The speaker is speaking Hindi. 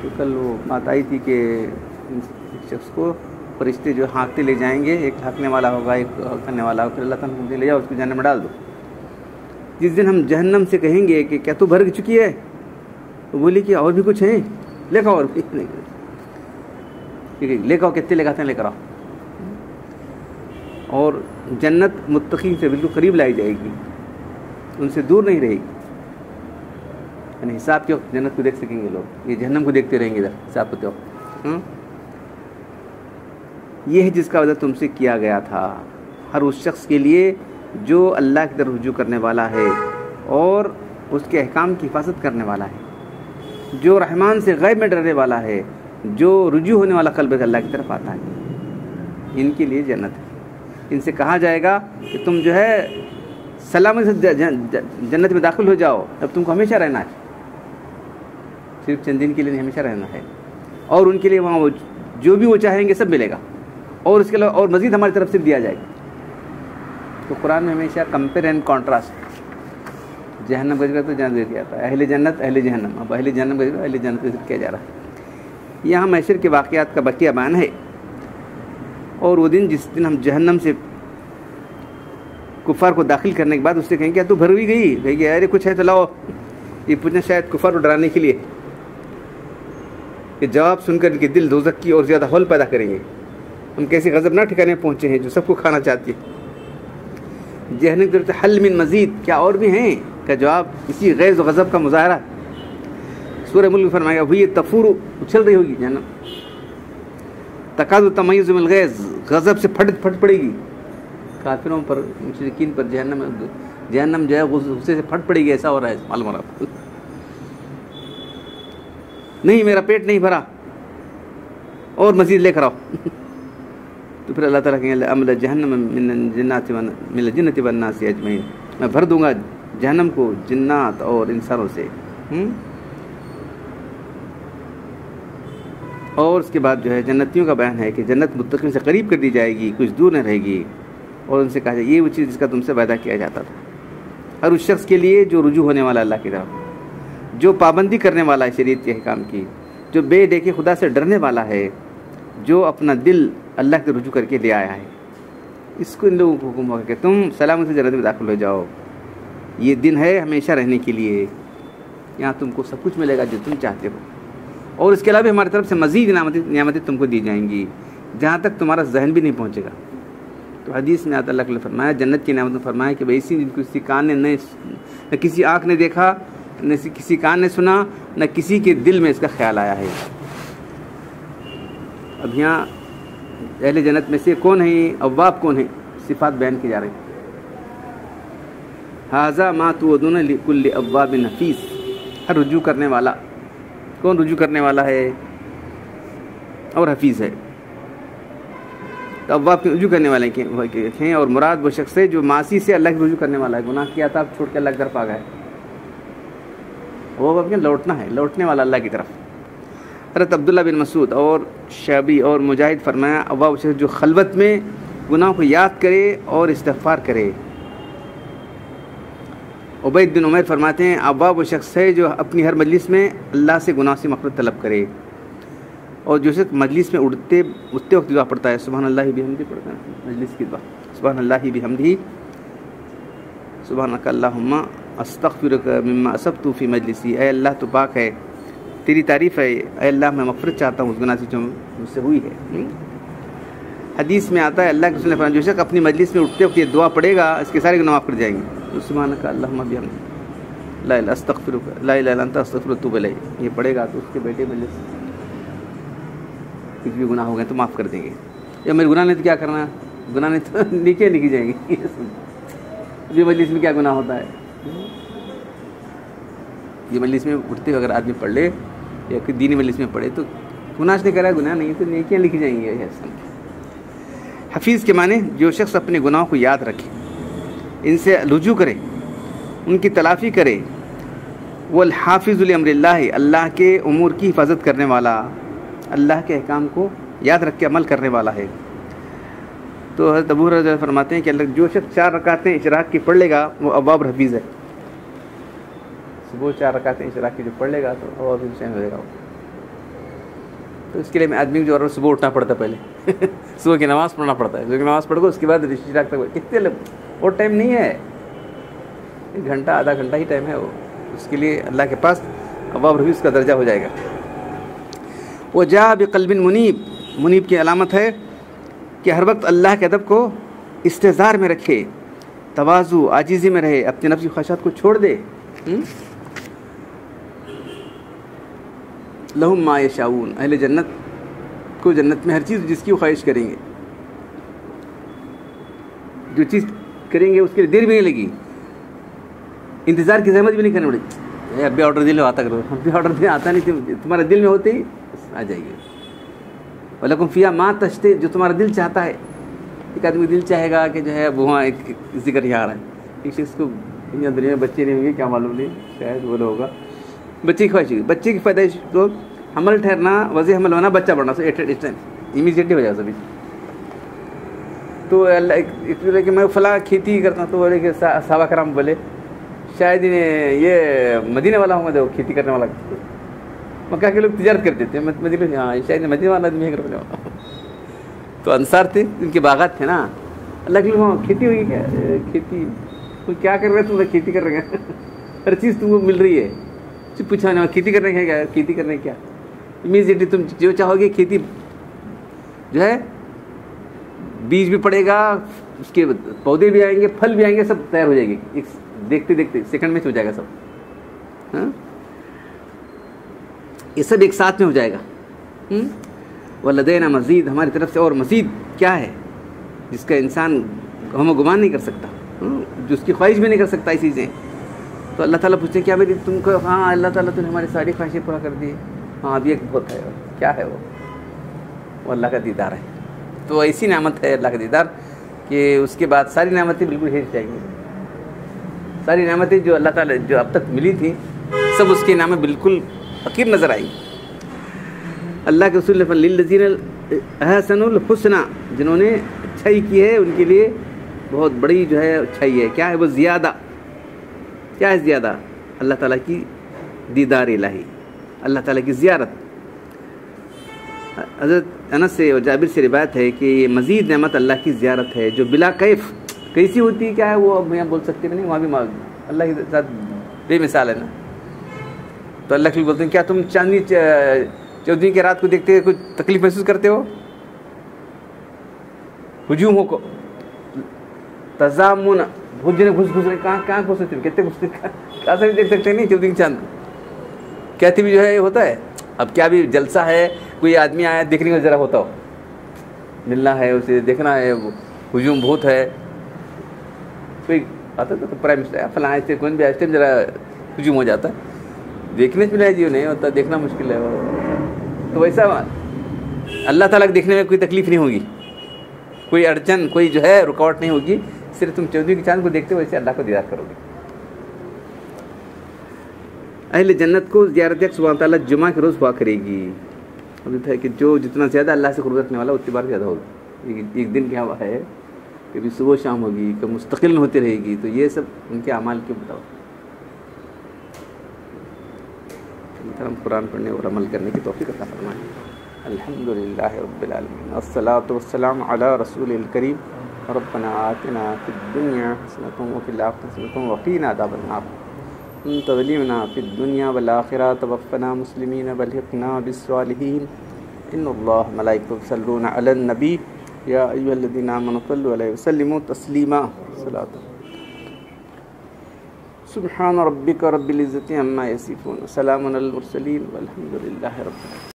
तो कल वो बात आई थी कि एक शख्स को फरिश्ते जो हाँकते ले जाएंगे एक हाँकने वाला होगा एक करने वाला होगा फिर अल्लाह ताला मुझे ले जाओ उसको जहन्नम में डाल दो जिस दिन हम जहन्नम से कहेंगे कि क्या तू भर चुकी है तो बोली कि और भी कुछ है लेकर और आओ कितने आते हैं, लेकर आओ। और जन्नत मुतकी से बिल्कुल करीब लाई जाएगी। उनसे दूर नहीं रहेगी। यानी हिसाब के वक्त जन्नत को देख सकेंगे लोग। ये जहन्नम को देखते रहेंगे इधर, हिसाब के वक्त। हम्म? ये है जिसका वजह तुमसे किया गया था। हर उस शख्स के लिए जो अल्लाह की तरफ़ रुजू करने वाला है और उसके अहकाम की हिफाजत करने वाला है। जो रहमान से गैब में डरने वाला है, जो रुजू होने वाला कल्ब अल्लाह की तरफ़ आता है। इनके लिए जन्नत है। इनसे कहा जाएगा कि तुम जो है, सलामत से जन्नत में दाखिल हो जाओ अब तुमको हमेशा रहना है। सिर्फ़ चंद दिन के लिए नहीं, हमेशा रहना है। और उनके लिए वहाँ वो, जो भी वो चाहेंगे, सब मिलेगा। और उसके अलावा, और मज़ीद हमारी तरफ़ से दिया जाएगा। तो कुरान में हमेशा कंपेयर एंड कॉन्ट्रास्ट जहन्नम का ज़िक्र तो जन्नत का किया था अहले जन्नत, अहले जहन्नम। अब अहले जन्नत का ज़िक्र अहले जन्नत का ज़िक्र किया जा रहा है। यहाँ मैशर के वाक़यात का बकिया बयान है। और वो दिन जिस दिन हम जहन्नम से कुफार को दाखिल करने के बाद उससे कहेंगे तू भर भी गई? कहेगी, अरे कुछ है तो लाओ। ये पूछना शायद कुफार को डराने के लिए। कि जवाब सुनकर इनके दिल दोजक की और ज़्यादा हौल पैदा करेंगे। हम कैसे गज़ब ना ठिकाने पहुँचे हैं जो सबको खाना चाहती है। जहन की तरफ़ हल मिन मजीद, क्या और भी हैं? का जवाब इसी गैज़ गज़ब का मुजाहरा। सूर्य मुल्क में फरमाएगा हुई तफूर उछल रही होगी जहनम तकाद तमयज़ मिल गैज़, गज़ब से फट फट पड़ेगी। काफिरों पर, मुशरकिन पर जहन्नम जहन्नम जो है गुस्से से फट पड़ेगी, ऐसा हो रहा है मालूम आपको। नहीं, मेरा पेट नहीं भरा। और मजीद लेकर आओ। तो फिर अल्लाह ताला कहेंगे, अमल जहन्नम मिन जिन्नात मिल जिन्नत वन्ना से अजमैन मैं भर दूँगा जहन्नम को जिन्नात और इंसानों से। हुँ? और उसके बाद जो है जन्नतियों का बयान है कि जन्नत मुत्तकीन से करीब कर दी जाएगी, कुछ दूर न रहेगी। और उनसे कहा जाए, ये वो चीज़ जिसका तुमसे वायदा किया जाता था। हर उस शख्स के लिए जो रुजू होने वाला अल्लाह की तरफ़, जो पाबंदी करने वाला है शरीत के अहकाम की, जो बे देखे खुदा से डरने वाला है, जो अपना दिल अल्लाह के रुजू करके ले आया है, इसको इन लोगों को हुक्म होगा कि तुम सलामत से जन्नत में दाखिल हो जाओ। ये दिन है हमेशा रहने के लिए। यहाँ तुमको सब कुछ मिलेगा जो तुम चाहते हो। और इसके अलावा हमारी तरफ़ से मज़ीद नियामतें नियामतें तुमको दी जाएँगी। जहाँ तक तुम्हारा जहन भी नहीं पहुँचेगा। तो हदीस में आता ने फरमाया, जन्नत की नियामत फरमाया कि भाई वैसी जिनको किसी कान ने न किसी आँख ने देखा, न किसी कान ने सुना, न किसी के दिल में इसका ख्याल आया है। अब यहाँ अहले जन्नत में से कौन है अव्वाब कौन है? सिफात बयान की जा रही। हाजा मा तो कुल्ल अव्वाब नफीस। हर रुजू करने वाला। कौन रुजू करने वाला है? और हफीज़ है। तो के रुजू करने वाले हैं और मुराद वो शख्स है जो मासी से अल्लाह रुजू करने वाला है। गुनाह किया था, अब छोड़ के अल्लाह तरफ़ आ गए वो अब लौटना है। लौटने वाला अल्लाह की तरफ़। हज़रत अब्दुल्ला बिन मसूद और शबी और मुजाहिद फरमाया वो शख्स जो खलवत में गुनाह को याद करे और इस्तफार करे। उबैद बिन उमर फरमाते हैं अव्वा वो शख्स है जो अपनी हर मजलिस में अल्लाह से गुनाह से मफरत तलब करे। और जो शख्स मजलिस में उठते उठते वक्त दुआ पड़ता है सुबह अल्लाह भी हमदी पढ़ता है, मजलिस की दुआ। सुबह अल्लाह भी हमदी सुबह अल्लाहुम्मा अस्तगफिर मिम्मा असब तूफ़ी मजलिसी। ए अल्लाह तो पाक है, तेरी तारीफ़ है ए अल्लाह, मैं मफरत चाहता हूँ, उस गुनाह से जो मुझसे हुई है। हदीस में आता है, अल्लाह के रसूल जो शख्स अपनी मजलिस में उठते वक्त ये दुआ पड़ेगा इसके सारे गुनाह माफ़ कर जाएँगे। तो सुबह का अल्लाह भी हम ला तू बलई ये पढ़ेगा तो उसके बेटे मजलिस कुछ भी गुनाह हो गए तो माफ़ कर देंगे। या मेरे गुनाह नहीं तो क्या करना? गुनाह नहीं तो नीचे लिखी जाएँगी। ये मजलिस में क्या गुनाह होता है? ये मजलिस में उठते हुए अगर आदमी पढ़ ले, या कोई दीनी मजलिस में पढ़े तो गुनाह नहीं करा गुनाह, नहीं तो नेकियाँ लिखी जाएँगी। हफीज़ के माने, जो शख्स अपने गुनाहों को याद रखे इनसे रुजू करें, उनकी तलाफ़ी करे। वल हाफिज़ुल अल्लाह के उमूर की हिफाजत करने वाला, अल्लाह के अहकाम को याद रख के अमल करने वाला है। तो हज़रत अबू रज़ा फरमाते हैं कि अल्लाह जो शख्स चार रकातें इशराक की पढ़ लेगा, वो अबाब हफीज़ है। सुबह चार रकातें इशराक की जो पढ़ लेगा तो अबाब हफीज़ हो जाएगा तो इसके लिए आदमी को जो और सुबह उठना पड़ता है पहले। सुबह की नमाज़ पढ़ना पड़ता है। सुबह की नमाज़ पढ़ उसके बाद इशराक तक कितने और टाइम नहीं है। एक घंटा, आधा घंटा ही टाइम है वो। उसके लिए अल्लाह के पास अबाब हफीज़ उसका दर्जा हो जाएगा। वो जा बल्बिन मुनीब मुनीब की अलामत है कि हर वक्त अल्लाह के अदब को इस्तेज़ार में रखे तोज़ु आजीज़ी में रहे, अपने नफ्स की ख्वाहिशात को छोड़ दे। हम्म? लहुम मा यशाऊन, अहले जन्नत को जन्नत में हर चीज़ जिसकी ख्वाहिश करेंगे। जो चीज़ करेंगे, उसके लिए देर भी नहीं लगी इंतज़ार की जहमत भी नहीं करनी पड़ेगी। अभी ऑर्डर दिल आता करो। अभी ऑर्डर दिल आता नहीं तुम्हारे दिल में होते ही आ जाइए वलकुम फिया माँ तश्ते, जो तुम्हारा दिल चाहता है। एक आदमी दिल चाहेगा कि जो है वहाँ एक ज़िक्र यहाँ आ रहा है। एक चीज़ को दुनिया में बच्चे नहीं होंगे, क्या मालूम नहीं, शायद वो होगा। बच्चे की ख्वाहिश बच्चे की पैदाइश तो हमल ठहरना वजह हमल होना, बच्चा बढ़ना सो एट इस टाइम इमीजिएटली हो जाएगा सभी तो कि मैं फला खेती करता हूँ तो बोले कि सावा कराम बोले, शायद ये मदीने वाला हूँ मैं खेती करने वाला। मक्का के लोग तजारत करते थे मदीने हाँ शायद मदीने वाला आदमी है करने वाला। तो अंसार थे उनके बागात थे ना। अल्लाह के लोग खेती हुई क्या? खेती, कोई क्या कर रहे हैं तुम खेती कर रहे हैं। हर चीज़ तुमको मिल रही है। सिर्फ़ पूछा ना, खेती करने है क्या? खेती करने क्या? इमीजिएटली तुम जो चाहोगे खेती जो है, बीज भी पड़ेगा, उसके पौधे भी आएँगे, फल भी आएँगे, सब तैयार हो जाएगी। एक देखते देखते सेकंड में हो जाएगा सब। हाँ? ये सब एक साथ में हो जाएगा। वह लदेना मज़ीद, हमारी तरफ़ से और मज़ीद क्या है, जिसका इंसान हम गुमान नहीं कर सकता? जो उसकी ख्वाहिश भी नहीं कर सकता ये चीज़ें। तो अल्लाह ताला पूछते हैं, क्या मेरी तुमको हाँ अल्लाह ताला तूने हमारी सारी ख्वाहिशें पूरा कर दी। हाँ अभी एक बहुत है, क्या है वो? वो अल्लाह का दीदार है। तो ऐसी नामत है अल्लाह का दीदार कि उसके बाद सारी नामतें बिल्कुल हेर जाएँगी। सारी नामतें जो अल्लाह ताला जो अब तक मिली थी, सब उसके नाम बिल्कुल फकीर नज़र आई अल्लाह के रसूल लजीन हुसना जिन्होंने अच्छाई की है, उनके लिए बहुत बड़ी जो है अच्छाई है। क्या है वो? ज़्यादा। क्या है ज़्यादा? अल्लाह ताला की दीदार इलाही। अल्लाह ताला की ज़ियारत। हज़रत अनस से और जाबिर से रिवायत है कि ये मज़ीद नमत अल्लाह की ज़ियारत है, जो बिला कैफ। कैसी होती है? क्या है वो? अब यहाँ बोल सकते नहीं, वहाँ भी अल्लाह के साथ बेमिसाल है ना। तो अल्लाह के बोलते हैं, क्या तुम चांदनी चौधरी की रात को देखते कुछ तकलीफ़ महसूस करते हो? हजूमों को तजामुन घुस जने घुस घुस रहे कहाँ कहाँ घुस सकते कितने घुसते कहाँ से देख सकते नहीं, चौधरी चाँद। कहते भी जो है होता है? अब क्या भी जलसा है, कोई आदमी आया, देखने का ज़रा होता हो। मिलना है उसे, देखना है हजूम बहुत है। कोई आता था तो प्राइम मिनिस्टर फलाए थे कौन भी आए जरा हजूम हो जाता। है देखने से मिला जीव नहीं होता देखना मुश्किल है। तो वैसा अल्लाह ताला के देखने में कोई तकलीफ़ नहीं होगी। कोई अड़चन, कोई जो है, रुकावट नहीं होगी। सिर्फ़ तुम चौधरी के चाँद को देखते हो वैसे अल्लाह को दीदार करोगे। अहल जन्नत को ज्यारत सुबह ताला जुमा के रोज़ हुआ करेगी। अभी था कि जो जितना ज़्यादा अल्लाह से खुद रखने वाला उतनी बार ज़्यादा होगी। एक, एक दिन क्या हुआ है कभी सुबह शाम होगी कभी मुस्तकिल होती रहेगी तो ये सब उनके अमाल के बताओ? हम कुरान पढ़ने और अमल करने की तोफ़ी अता फरमाएँ। अल्हम्दुलिल्लाह रब्बिल आलमीन। अला रसूल करीम। रब्बना आतिना दुनिया हसनतुम व फिल आखिरति हसनतुम व क़ीना अज़ाबन नार अंत वलीना फिद दुनिया वल आखिरत तवफ़्फ़ना मुस्लिमीन वल्हिक़ना बिस्सालिहीन इन्नल्लाह मलाइकतुहु युसल्लूना अलन नबी या अलैहि वसल्लिमु तस्लीमा सलात सुबहान रब्बिक रब्बिल अम्मा यसिफून मुरसलीन वल्हम्दुलिल्लाहि रब्बिल